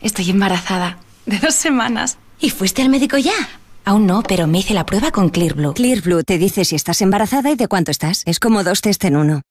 Estoy embarazada. De dos semanas. ¿Y fuiste al médico ya? Aún no, pero me hice la prueba con clear Clearblue. Clearblue te dice si estás embarazada y de cuánto estás. Es como dos test en uno.